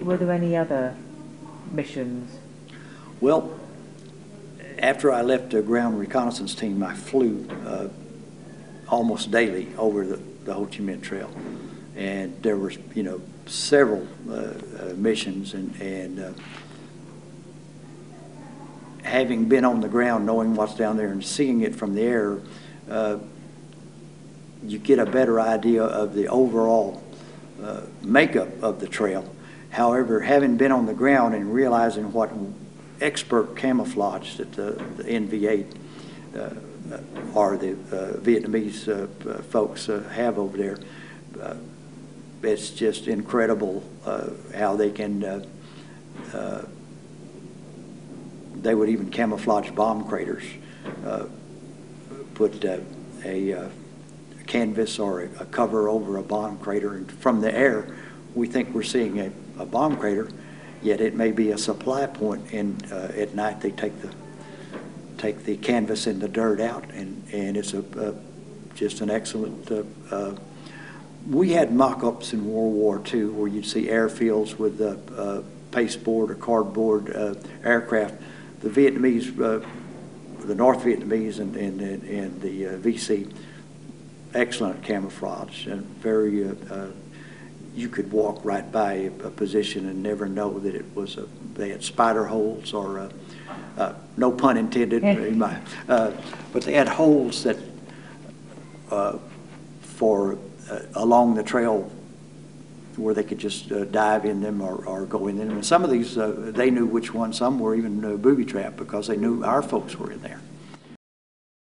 Were there any other missions? Well, after I left the ground reconnaissance team, I flew uh, almost daily over the, the Ho Chi Minh Trail. And there was, you know, several uh, uh, missions and, and uh, having been on the ground, knowing what's down there and seeing it from the air, uh, you get a better idea of the overall uh, makeup of the trail. However, having been on the ground and realizing what expert camouflage that the, the NVA uh, or the uh, Vietnamese uh, folks uh, have over there, uh, it's just incredible uh, how they can. They would even camouflage bomb craters, put a uh, canvas or a, a cover over a bomb crater, and from the air, we think we're seeing a, a bomb crater, yet it may be a supply point. and uh, at night they take the take the canvas and the dirt out, and, and it's a, a just an excellent. Uh, uh, we had mock-ups in World War II where you'd see airfields with uh, pasteboard or cardboard uh, aircraft. The Vietnamese, uh, the North Vietnamese, and and, and, and the uh, VC, excellent camouflage and very. You could walk right by a, a position and never know that it was a. They had spider holes or. Uh, uh, no pun intended, uh, but they had holes that uh, for uh, along the trail where they could just uh, dive in them or, or go in them. And some of these, uh, they knew which ones. Some were even uh, booby trapped because they knew our folks were in there.